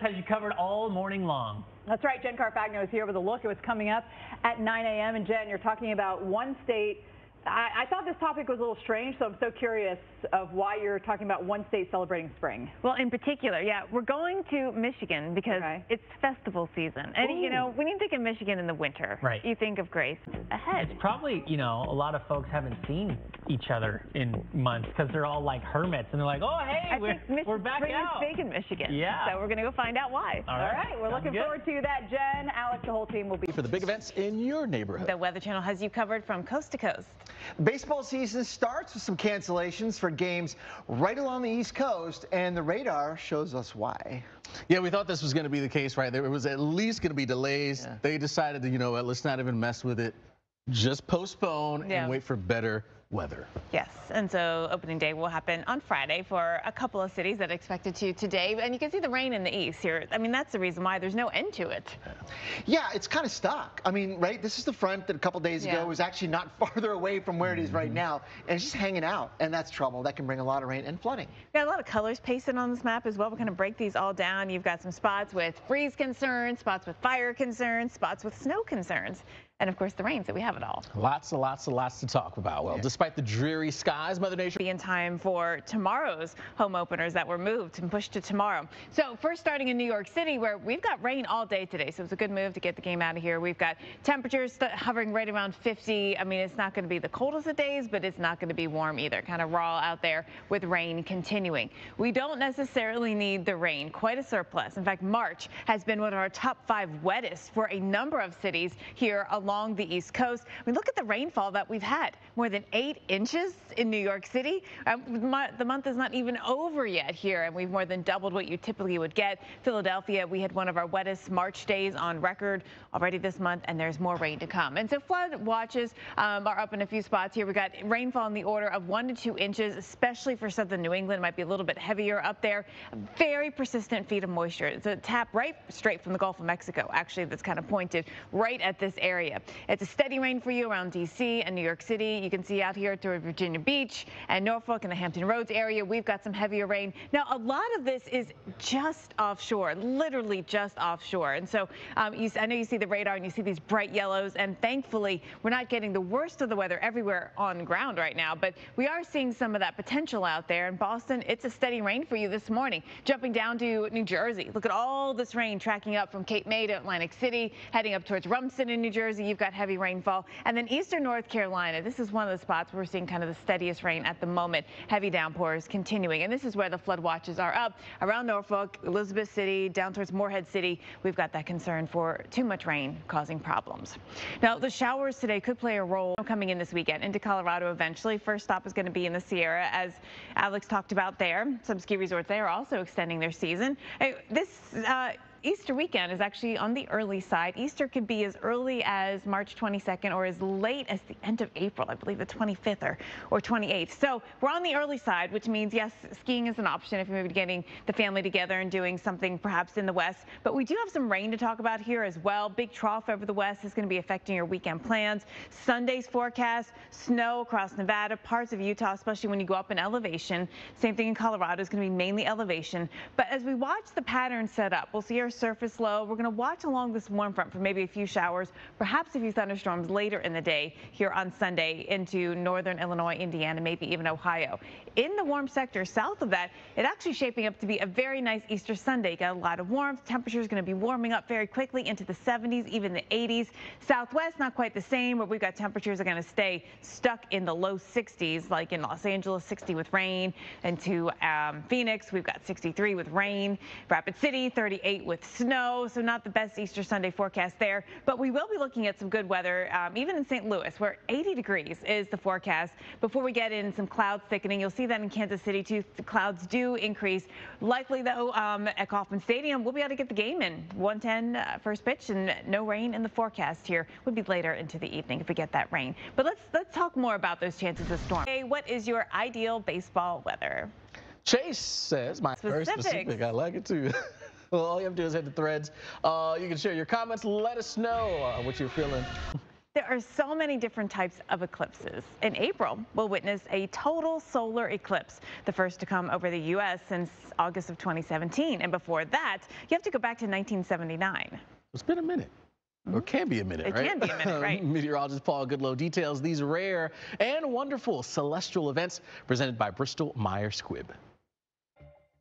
Has you covered all morning long. That's right. Jen Carfagno is here with a look at what's coming up at 9 a.m. And Jen, you're talking about one state I, I, thought this topic was a little strange, so I'm so curious of why you're talking about one state celebrating spring. Well, in particular, yeah, we're going to Michigan because okay. it's festival season. And, Ooh. you know, when you think of Michigan in the winter, right. you think of Grace ahead. It's probably, you know, a lot of folks haven't seen each other in months because they're all like hermits and they're like, oh, hey, I we're, think we're back out. big in Michigan. Yeah. So we're going to go find out why. All right. All right. We're Sounds looking good. forward to that. Jen, Alex, the whole team will be. For the big events in your neighborhood. The Weather Channel has you covered from coast to coast. Baseball season starts with some cancellations for games right along the East Coast, and the radar shows us why. Yeah, we thought this was going to be the case, right? There was at least going to be delays. Yeah. They decided to, you know what, let's not even mess with it. Just postpone yeah. and wait for better weather. Yes, and so opening day will happen on Friday for a couple of cities that expected to today. And you can see the rain in the east here. I mean, that's the reason why there's no end to it. Yeah, it's kind of stuck. I mean, right, this is the front that a couple days ago yeah. was actually not farther away from where it is right mm-hmm. now. And it's just hanging out, and that's trouble. That can bring a lot of rain and flooding. We've got a lot of colors pasted on this map as well. We're going to break these all down. You've got some spots with freeze concerns, spots with fire concerns, spots with snow concerns and of course the rains that we have it all. Lots and lots and lots to talk about. Well, yeah. despite the dreary skies, Mother Nature be in time for tomorrow's home openers that were moved and pushed to tomorrow. So first starting in New York City where we've got rain all day today. So it's a good move to get the game out of here. We've got temperatures hovering right around 50. I mean, it's not going to be the coldest of days, but it's not going to be warm either. Kind of raw out there with rain continuing. We don't necessarily need the rain, quite a surplus. In fact, March has been one of our top five wettest for a number of cities here along the East Coast. I mean, look at the rainfall that we've had. More than eight inches in New York City. Um, the month is not even over yet here, and we've more than doubled what you typically would get. Philadelphia, we had one of our wettest March days on record already this month, and there's more rain to come. And so flood watches um, are up in a few spots here. We got rainfall in the order of one to two inches, especially for southern New England. It might be a little bit heavier up there. Very persistent feed of moisture. It's a tap right straight from the Gulf of Mexico, actually, that's kind of pointed right at this area. It's a steady rain for you around D.C. and New York City. You can see out here toward Virginia Beach and Norfolk and the Hampton Roads area, we've got some heavier rain. Now, a lot of this is just offshore, literally just offshore. And so um, you, I know you see the radar and you see these bright yellows, and thankfully, we're not getting the worst of the weather everywhere on ground right now, but we are seeing some of that potential out there. In Boston, it's a steady rain for you this morning. Jumping down to New Jersey, look at all this rain tracking up from Cape May to Atlantic City, heading up towards Rumson in New Jersey. You've got heavy rainfall. And then eastern North Carolina, this is one of the spots where we're seeing kind of the steadiest rain at the moment. Heavy downpours continuing. And this is where the flood watches are up around Norfolk, Elizabeth City, down towards Morehead City. We've got that concern for too much rain causing problems. Now, the showers today could play a role coming in this weekend into Colorado eventually. First stop is going to be in the Sierra, as Alex talked about there. Some ski resorts there are also extending their season. This uh, Easter weekend is actually on the early side. Easter could be as early as March 22nd or as late as the end of April, I believe the 25th or, or 28th. So we're on the early side, which means, yes, skiing is an option if you're maybe getting the family together and doing something perhaps in the west. But we do have some rain to talk about here as well. Big trough over the west is going to be affecting your weekend plans. Sunday's forecast, snow across Nevada, parts of Utah, especially when you go up in elevation. Same thing in Colorado is going to be mainly elevation. But as we watch the pattern set up, we'll see our surface low. We're going to watch along this warm front for maybe a few showers, perhaps a few thunderstorms later in the day here on Sunday into northern Illinois, Indiana, maybe even Ohio. In the warm sector south of that, it actually shaping up to be a very nice Easter Sunday. Got a lot of warmth. Temperatures going to be warming up very quickly into the 70s, even the 80s. Southwest, not quite the same, but we've got temperatures are going to stay stuck in the low 60s, like in Los Angeles, 60 with rain. Into um, Phoenix, we've got 63 with rain. Rapid City, 38 with snow, so not the best Easter Sunday forecast there. But we will be looking at some good weather, um, even in St. Louis, where 80 degrees is the forecast. Before we get in some clouds thickening, you'll see that in Kansas City too. The clouds do increase. Likely though, um, at Kauffman Stadium, we'll be able to get the game in 110 uh, first pitch and no rain in the forecast here. Would be later into the evening if we get that rain. But let's let's talk more about those chances of storm. Hey, what is your ideal baseball weather? Chase says my very specific. I like it too. Well, all you have to do is hit the threads. Uh, you can share your comments. Let us know uh, what you're feeling. There are so many different types of eclipses. In April, we'll witness a total solar eclipse, the first to come over the U.S. since August of 2017. And before that, you have to go back to 1979. It's been a minute. Or can be a minute, it right? It can be a minute, right. Meteorologist Paul Goodloe details these rare and wonderful celestial events presented by Bristol Myers Squibb.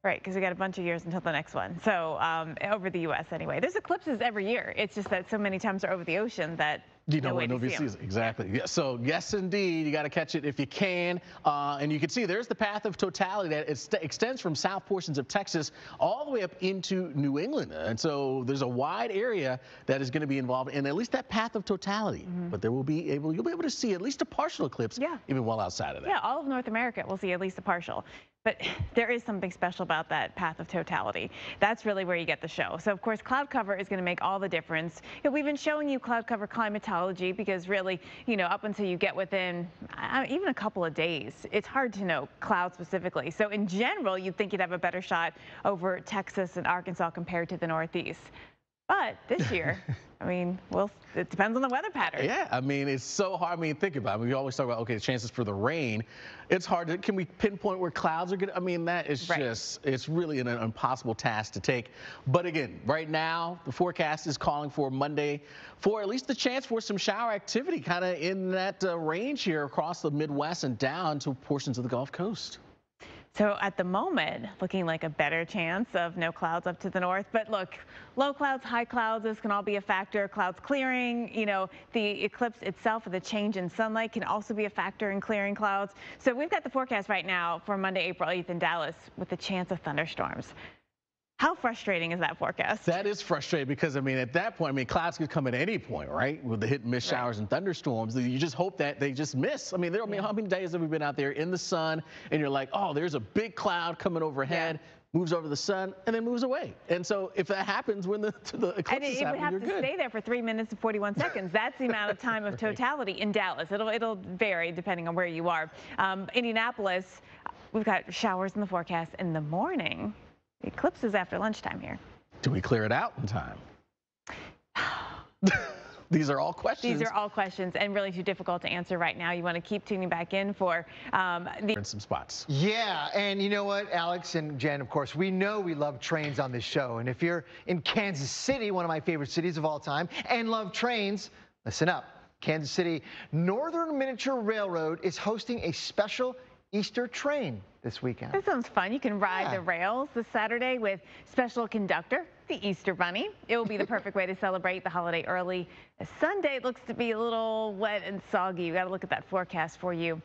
Right, because we got a bunch of years until the next one. So um, over the U.S. anyway. There's eclipses every year. It's just that so many times are over the ocean that you know when nobody sees it. Exactly. Yeah. So yes, indeed, you got to catch it if you can. Uh, and you can see there's the path of totality that extends from south portions of Texas all the way up into New England. And so there's a wide area that is going to be involved in at least that path of totality. Mm -hmm. But there will be able you'll be able to see at least a partial eclipse, yeah. even well outside of that. Yeah, all of North America will see at least a partial. But there is something special about that path of totality. That's really where you get the show. So, of course, cloud cover is going to make all the difference. You know, we've been showing you cloud cover climatology because really, you know, up until you get within uh, even a couple of days, it's hard to know cloud specifically. So, in general, you'd think you'd have a better shot over Texas and Arkansas compared to the Northeast. But this year, I mean, well, it depends on the weather pattern. Yeah, I mean, it's so hard. I mean, think about it. We always talk about, okay, the chances for the rain. It's hard to, can we pinpoint where clouds are going to, I mean, that is right. just, it's really an, impossible task to take. But again, right now, the forecast is calling for Monday for at least the chance for some shower activity kind of in that uh, range here across the Midwest and down to portions of the Gulf Coast. So at the moment, looking like a better chance of no clouds up to the north. But look, low clouds, high clouds, this can all be a factor. Clouds clearing, you know, the eclipse itself the change in sunlight can also be a factor in clearing clouds. So we've got the forecast right now for Monday, April 8th in Dallas with a chance of thunderstorms. How frustrating is that forecast? That is frustrating because, I mean, at that point, I mean, clouds could come at any point, right? With the hit and miss right. showers and thunderstorms. You just hope that they just miss. I mean, there, I mean, how many days have we been out there in the sun and you're like, oh, there's a big cloud coming overhead. Yeah moves over the sun, and then moves away. And so if that happens when the, the eclipse and it, it would have to good. stay there for three minutes and 41 seconds. That's the amount of time of totality in Dallas. It'll it'll vary depending on where you are. Um, Indianapolis, we've got showers in the forecast in the morning. The eclipse is after lunchtime here. Do we clear it out in time? These are all questions. These are all questions and really too difficult to answer right now. You want to keep tuning back in for um, the. In some spots. Yeah, and you know what, Alex and Jen, of course, we know we love trains on this show. And if you're in Kansas City, one of my favorite cities of all time, and love trains, listen up. Kansas City Northern Miniature Railroad is hosting a special Easter train this weekend. That sounds fun. You can ride yeah. the rails this Saturday with special conductor, the Easter Bunny. It will be the perfect way to celebrate the holiday early. Sunday looks to be a little wet and soggy. You got to look at that forecast for you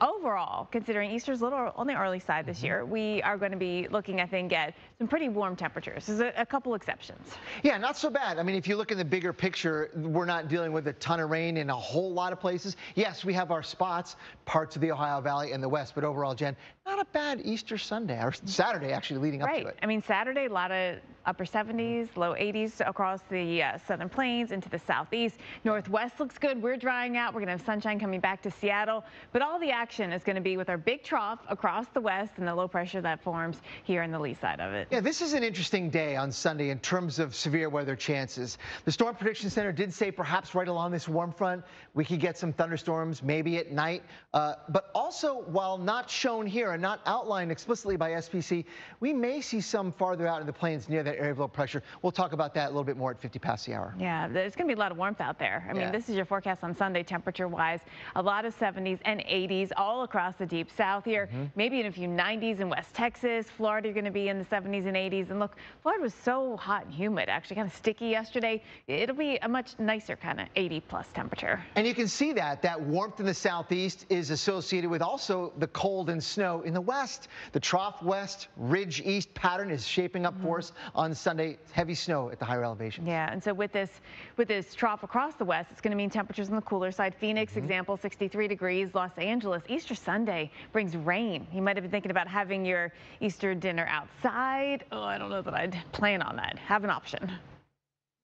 overall, considering Easter's a little on the early side this mm-hmm. year, we are going to be looking, I think, at some pretty warm temperatures. There's a, a, couple exceptions. Yeah, not so bad. I mean, if you look in the bigger picture, we're not dealing with a ton of rain in a whole lot of places. Yes, we have our spots, parts of the Ohio Valley and the West, but overall, Jen, not a bad Easter Sunday, or Saturday actually leading right. up to it. I mean, Saturday, a lot of upper 70s, low 80s across the uh, southern plains into the southeast. Northwest looks good. We're drying out. We're going to have sunshine coming back to Seattle. But all the action is going to be with our big trough across the west and the low pressure that forms here in the lee side of it. Yeah, this is an interesting day on Sunday in terms of severe weather chances. The Storm Prediction Center did say perhaps right along this warm front, we could get some thunderstorms maybe at night. Uh, but also, while not shown here not outlined explicitly by SPC, we may see some farther out in the plains near that area of low pressure. We'll talk about that a little bit more at 50 past the hour. Yeah, there's going to be a lot of warmth out there. I mean, yeah. this is your forecast on Sunday temperature-wise. A lot of 70s and 80s all across the deep south here. Mm -hmm. Maybe in a few 90s in West Texas. Florida, you're going to be in the 70s and 80s. And look, Florida was so hot and humid, actually kind of sticky yesterday. It'll be a much nicer kind of 80 plus temperature. And you can see that. That warmth in the southeast is associated with also the cold and snow in the west. The trough west, ridge east pattern is shaping up mm -hmm. for us on Sunday, heavy snow at the higher elevations. Yeah, and so with this with this trough across the west, it's going to mean temperatures on the cooler side. Phoenix, mm -hmm. example, 63 degrees. Los Angeles, Easter Sunday brings rain. You might have been thinking about having your Easter dinner outside. Oh, I don't know that I'd plan on that. Have an option.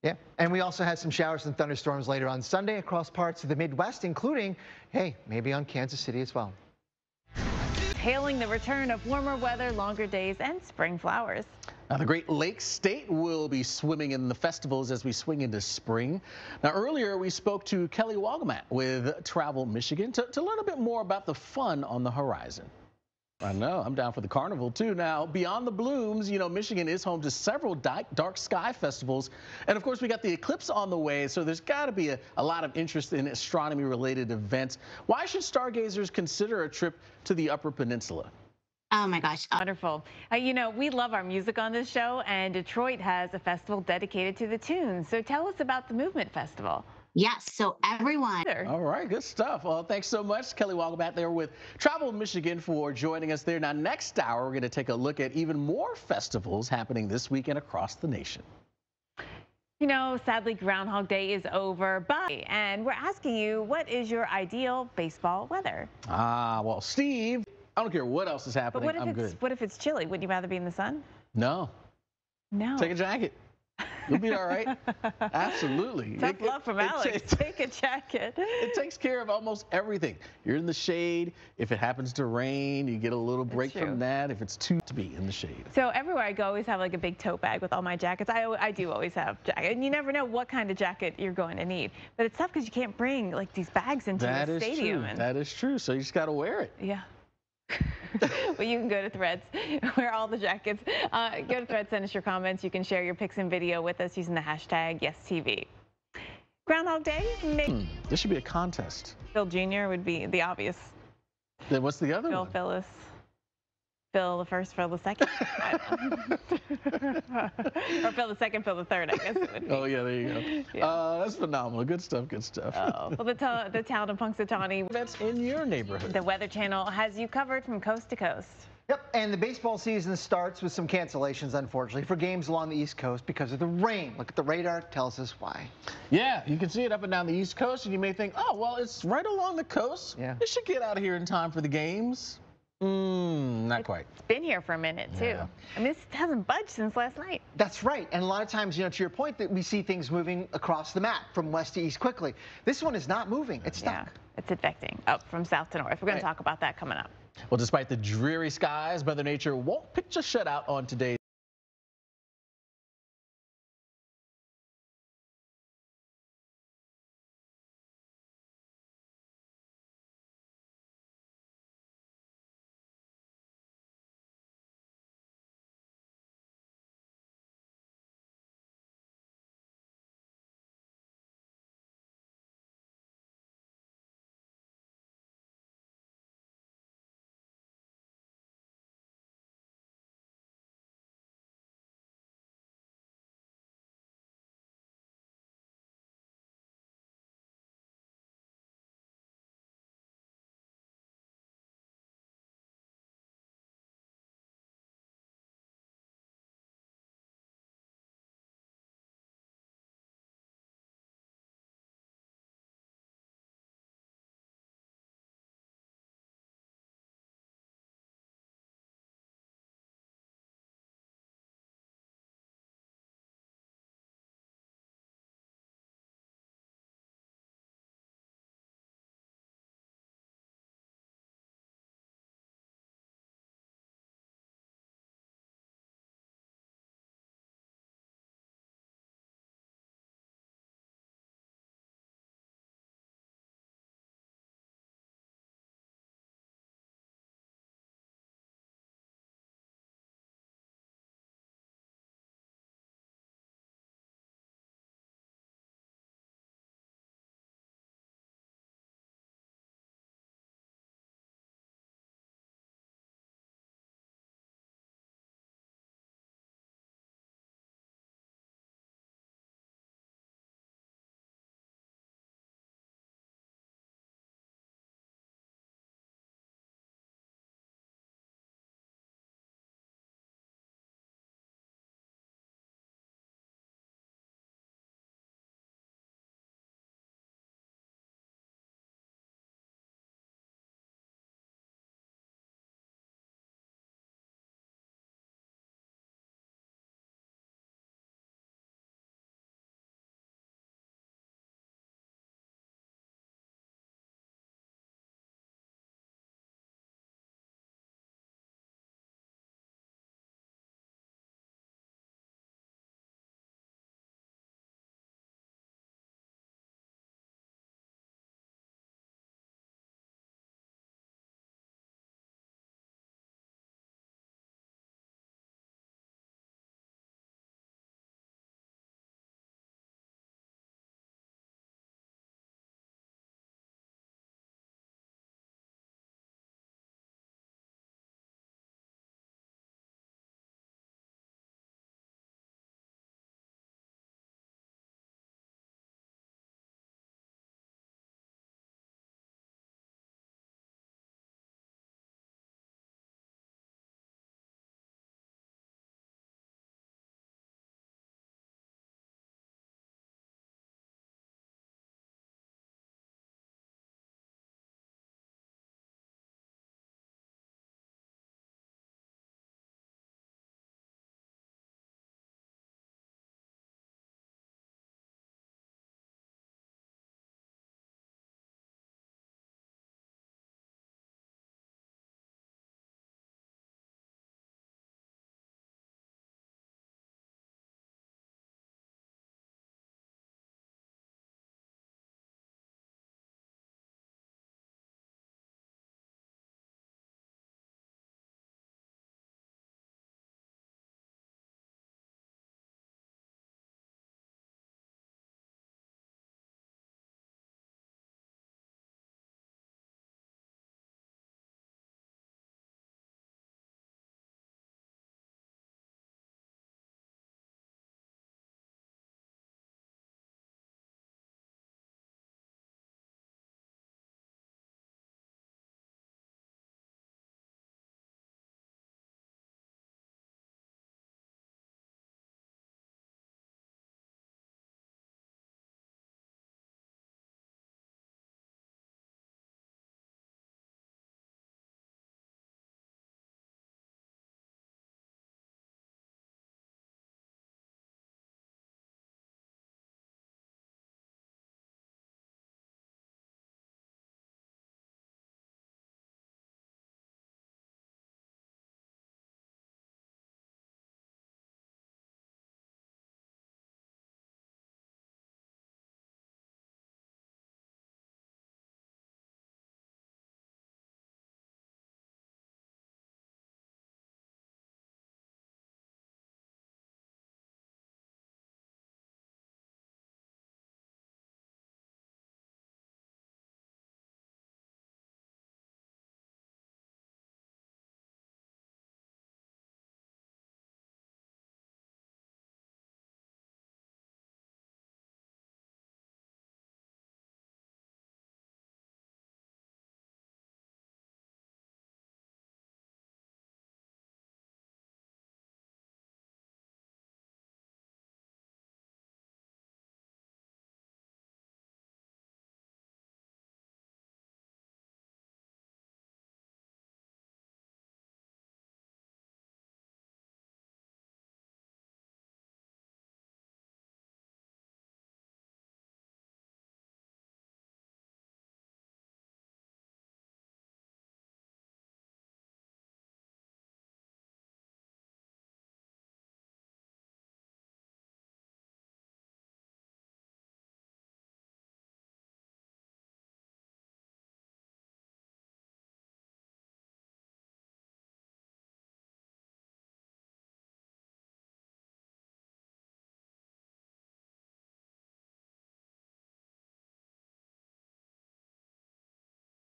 Yeah, and we also have some showers and thunderstorms later on Sunday across parts of the Midwest, including, hey, maybe on Kansas City as well hailing the return of warmer weather, longer days, and spring flowers. Now, the Great Lakes State will be swimming in the festivals as we swing into spring. Now, earlier we spoke to Kelly Wagamat with Travel Michigan to, to learn a bit more about the fun on the horizon. I know. I'm down for the carnival too. Now, beyond the blooms, you know, Michigan is home to several dark sky festivals. And of course, we got the eclipse on the way, so there's got to be a, a, lot of interest in astronomy related events. Why should stargazers consider a trip to the Upper Peninsula? Oh my gosh. Wonderful. Uh, you know, we love our music on this show, and Detroit has a festival dedicated to the tunes. So tell us about the Movement Festival. Yes, so everyone. All right, good stuff. Well, thanks so much, Kelly Wagamat there with Travel Michigan for joining us there. Now, next hour, we're going to take a look at even more festivals happening this weekend across the nation. You know, sadly, Groundhog Day is over, but, and we're asking you, what is your ideal baseball weather? Ah, well, Steve, I don't care what else is happening. But what if I'm it's, good. What if it's chilly? Wouldn't you rather be in the sun? No. No. Take a jacket. You'll be all right. Absolutely. Tough love from it, Alex. It, Take a jacket. It takes care of almost everything. You're in the shade. If it happens to rain, you get a little break from that. If it's too to be in the shade. So everywhere I go, I always have like a big tote bag with all my jackets. I, I do always have jacket, and you never know what kind of jacket you're going to need. But it's tough because you can't bring like these bags into that the stadium. That is True. And... That is true. So you just got to wear it. Yeah. Well, you can go to Threads, wear all the jackets. Uh, go to Threads, send us your comments. You can share your pics and video with us using the hashtag YesTV. Groundhog Day? Hmm, this should be a contest. Phil Jr. would be the obvious. Then what's the other Phil one? Phyllis. Phil the first, Phil the second. or Phil the second, Phil the third, I guess it would be. Oh, yeah, there you go. Yeah. Uh, that's phenomenal. Good stuff, good stuff. Oh, well, the, the town of Punxsutawney. That's in your neighborhood. The Weather Channel has you covered from coast to coast. Yep, and the baseball season starts with some cancellations, unfortunately, for games along the East Coast because of the rain. Look at the radar, tells us why. Yeah, you can see it up and down the East Coast, and you may think, oh, well, it's right along the coast. Yeah. It should get out of here in time for the games. Mm, not it's quite. It's been here for a minute too. Yeah. I mean, this hasn't budged since last night. That's right. And a lot of times, you know, to your point, that we see things moving across the map from west to east quickly. This one is not moving. It's stuck. Yeah, it's affecting up from south to north. We're going right. to talk about that coming up. Well, despite the dreary skies, Mother Nature won't pitch a shutout on today's